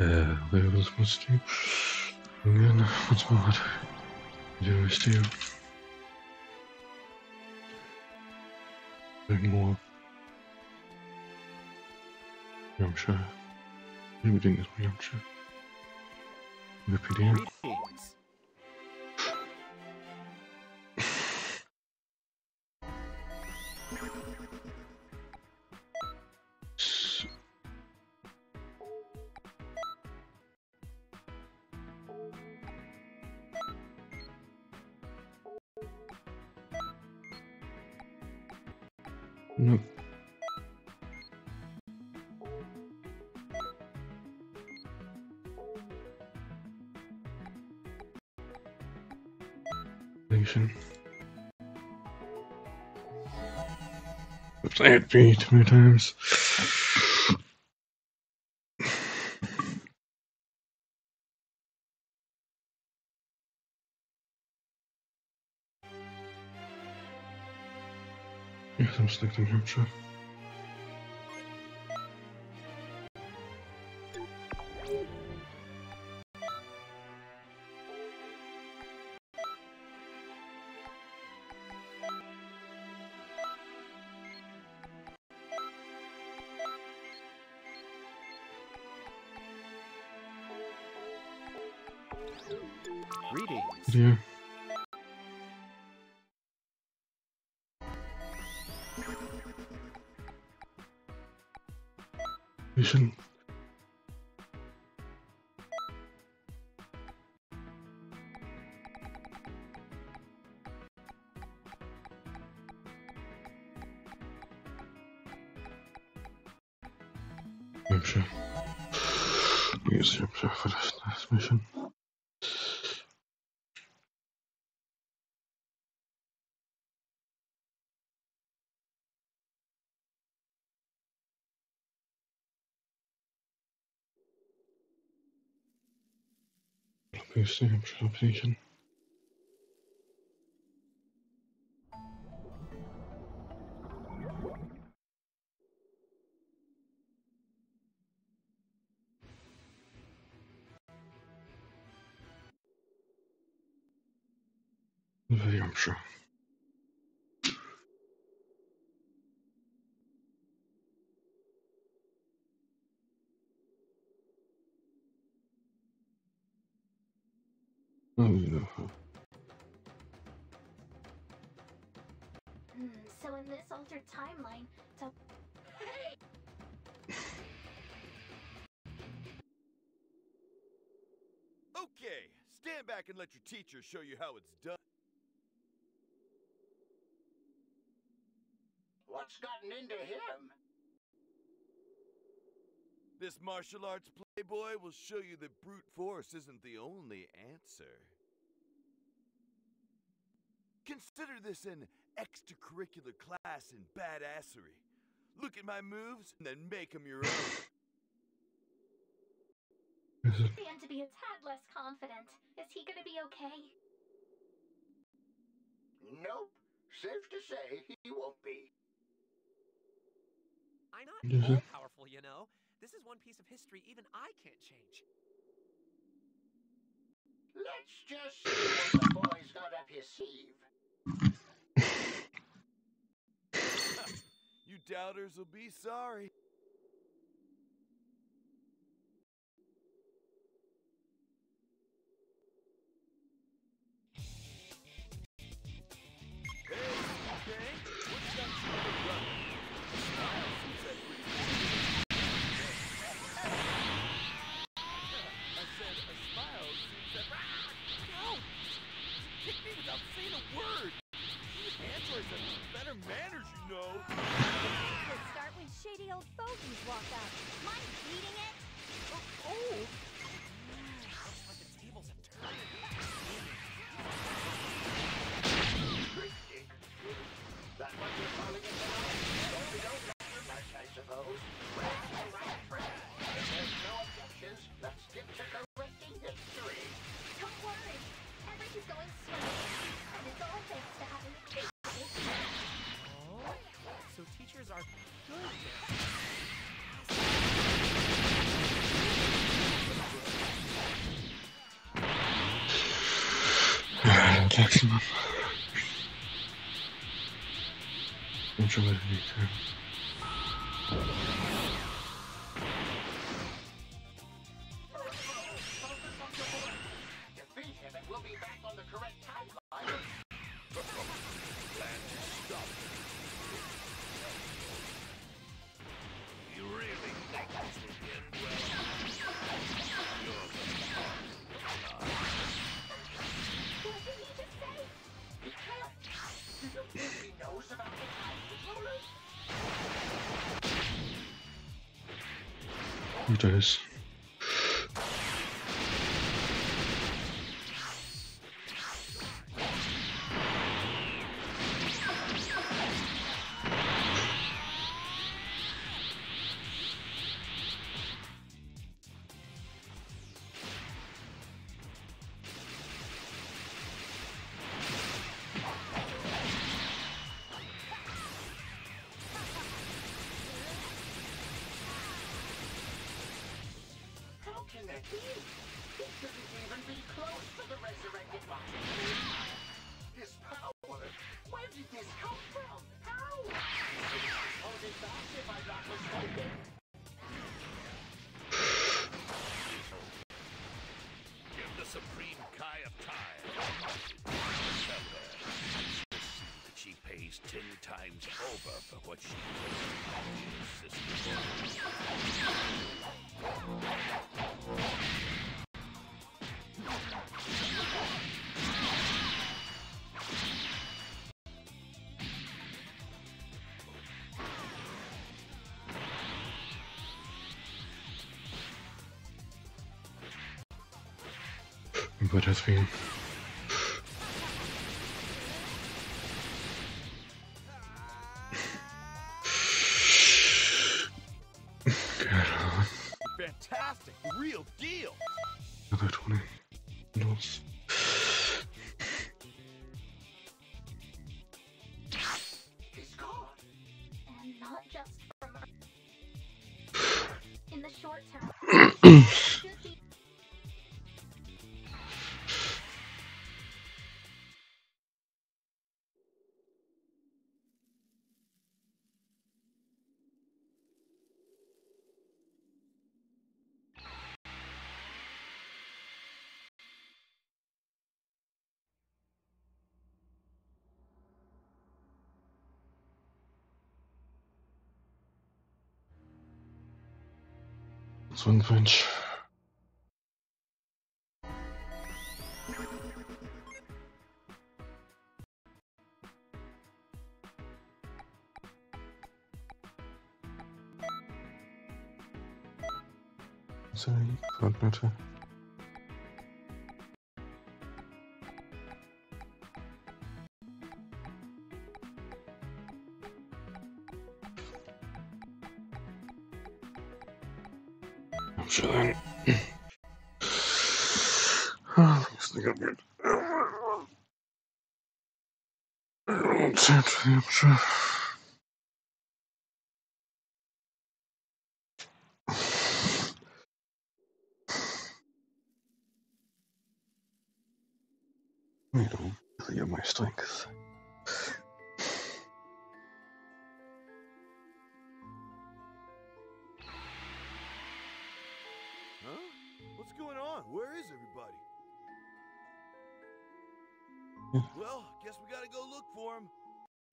Was supposed to? Again, what's my matter? Do to you? Doing more. Yamcha. Everything is my Yamcha. Wikipedia. Greetings. I've played B too many times. Yes, I'm selecting Hampshire. Greetings. Hampshire. Application. The Hampshire. Hmm, so in this altered timeline, the Okay, stand back and let your teacher show you how it's done. What's gotten into him? This martial arts playboy will show you that brute force isn't the only answer. Consider this an extracurricular class in badassery. Look at my moves and then make them your own. Is began to be a tad less confident. Is he gonna be okay? Nope. Safe to say he won't be. I'm not Is all powerful, you know. This is one piece of history even I can't change. Let's just see what the boy's got up his sleeve. you doubters will be sorry. Hey, okay? What's got you on the run? Smile seems that pretty good. I said a smile seems that. No! Kick me without saying a word! Androids have better manners, you know! We'll start when shady old fogies walk up. Mind beating it? Oh! oh. Catch him up. Don't you let it How can that be? He shouldn't even be close to the resurrected one. His power. Where did this come from? How? Hold it back if I'm not mistaken. Give the Supreme Kai of Time. She pays ten times over for what she does. Über deswegen. Keine Ahnung. Fantastic, real deal. Aber Toni. Los. He's gone. And not just from Earth. In the short term, Mensch. Sorry, Coordinator. Zeit für den Chef. You know, really are my strength. Huh? What's going on? Where is everybody? Yeah. Well, guess we gotta go look for him.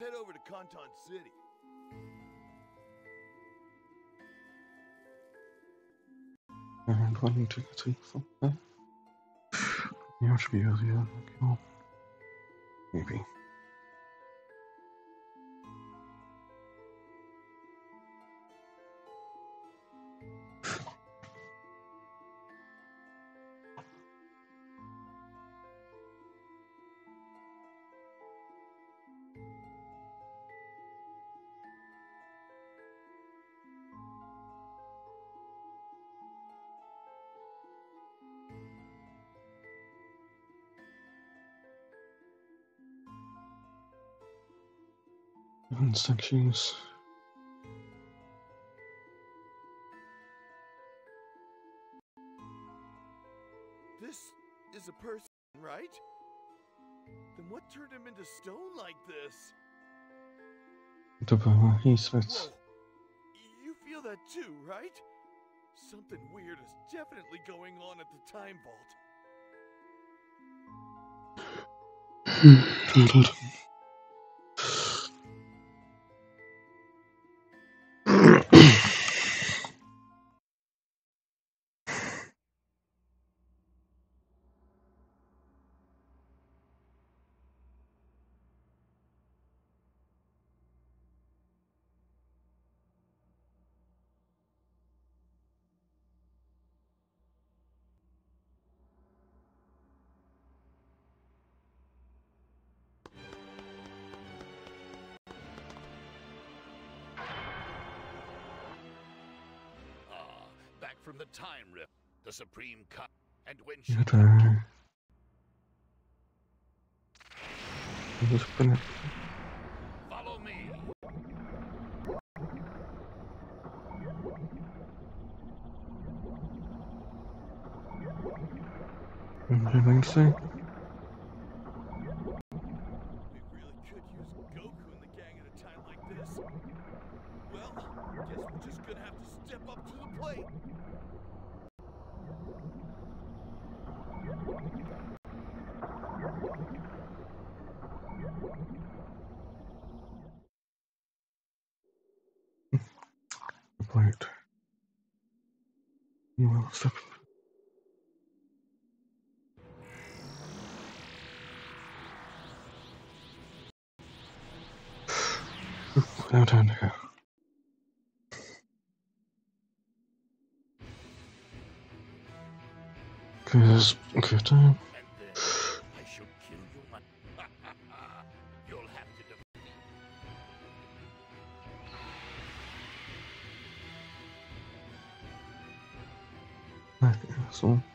Head over to Conton City. Two three four five. You should be easier. Maybe. Instructions. This is a person, right? Then what turned him into stone like this? The Baha'i You feel that too, right? Something weird is definitely going on at the time vault. Handled. from the time rip, the supreme cut, and when she... Just. Follow me. Anything to see? plant. Well, stop. Now time to go. Cause good time. so.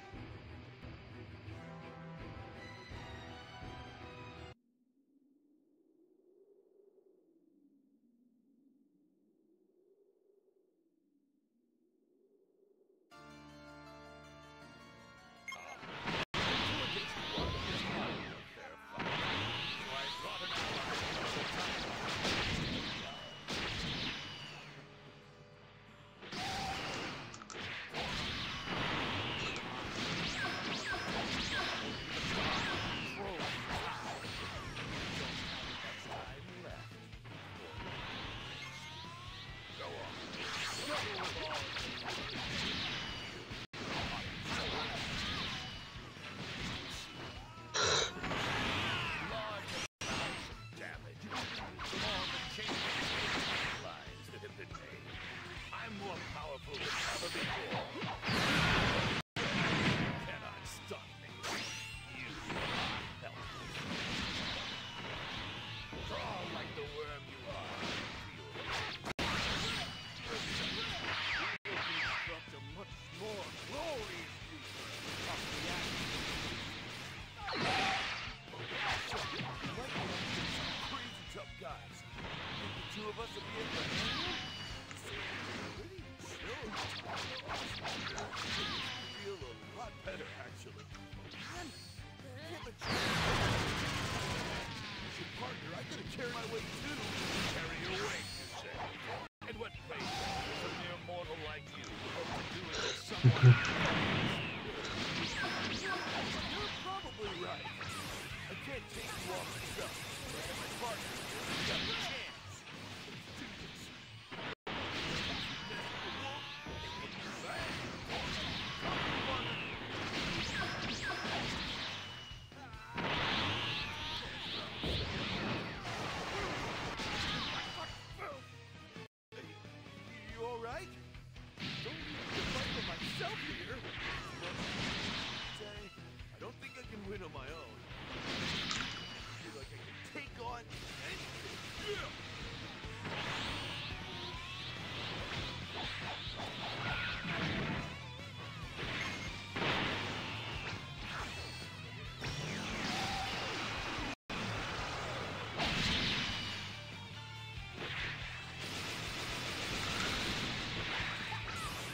Okay.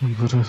Výborně.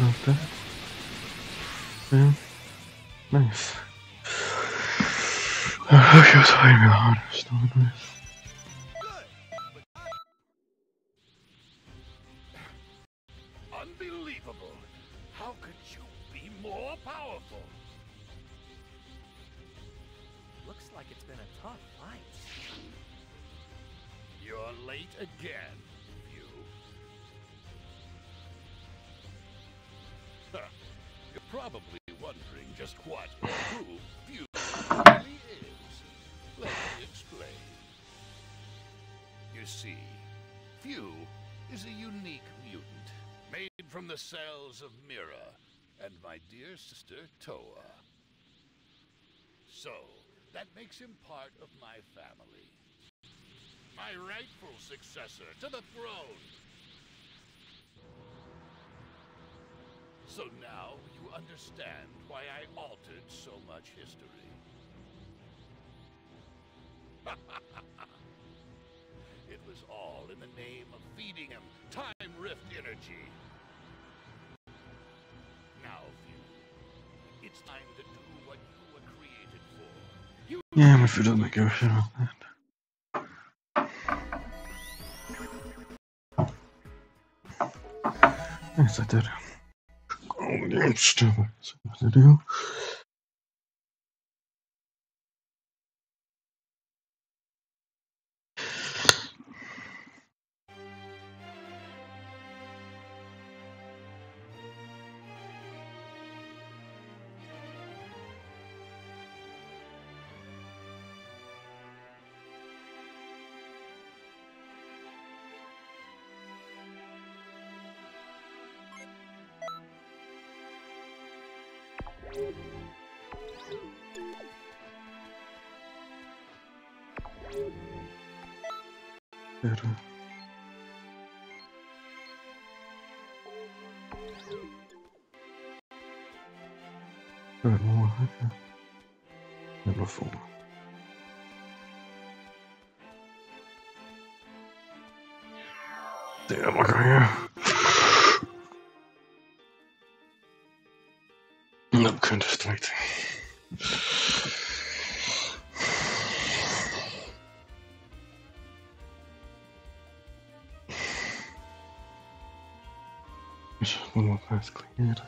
Out there. Yeah. Nice. I you trying the hardest Unbelievable! How could you be more powerful? Looks like it's been a tough fight. You're late again, probably wondering just what who Fu really is. Let me explain. You see, Fu is a unique mutant, made from the cells of Mira and my dear sister Towa. So, that makes him part of my family my rightful successor to the throne. So now understand why I altered so much history. it was all in the name of feeding him time rift energy. Now, Fu, it's time to do what you were created for. You Yeah, if it doesn't a shit about that. Yes, I did. Damn stupid. What to do? Better. Good more. Okay. Number four. Damn, look at here. Kind of. Just one more pass cleared.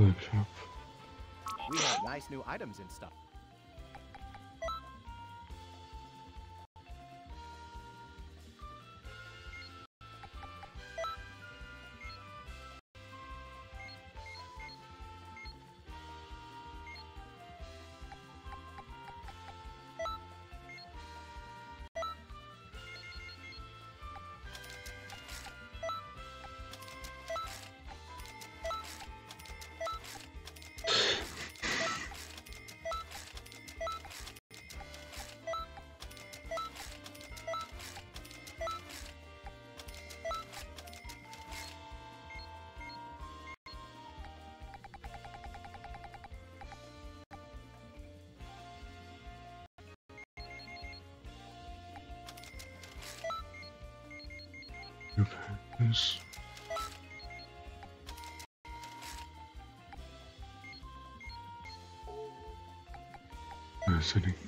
Up. We have nice new items and stuff. Pass. Yeah,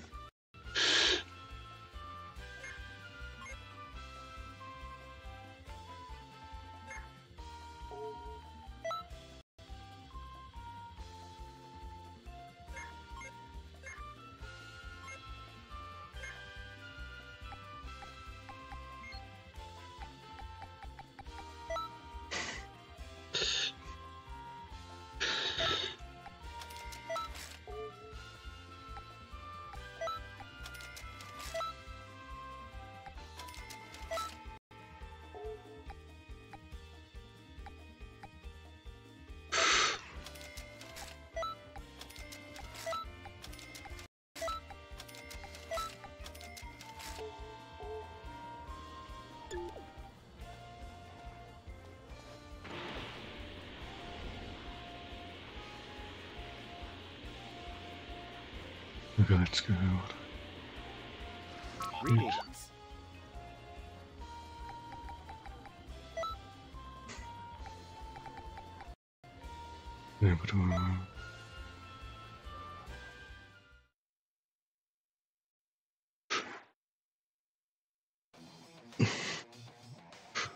Okay, let's go. Greetings. Yeah, but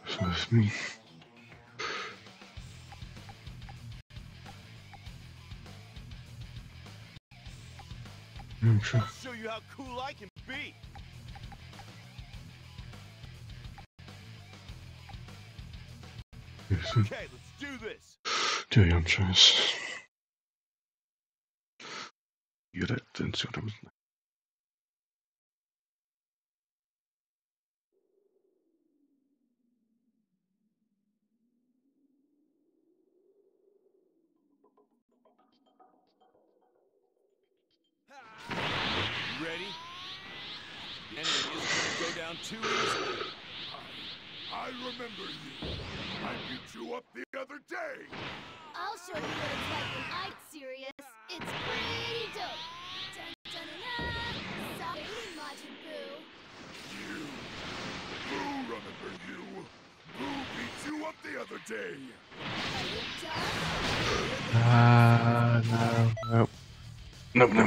so it's me. I'm show you how cool I can be. Okay, let's do this. do your choice. Get it, then see what happens next. Ready? The enemy isn't gonna go down too easily. I remember you. I beat you up the other day. I'll show you what it's like when I'm serious. It's pretty dope. Dun, dun, dun, dun. Sorry, Majin Buu. You. Buu remember you. Buu beat you up the other day. Are you done? Ah, no, no. Nope, nope.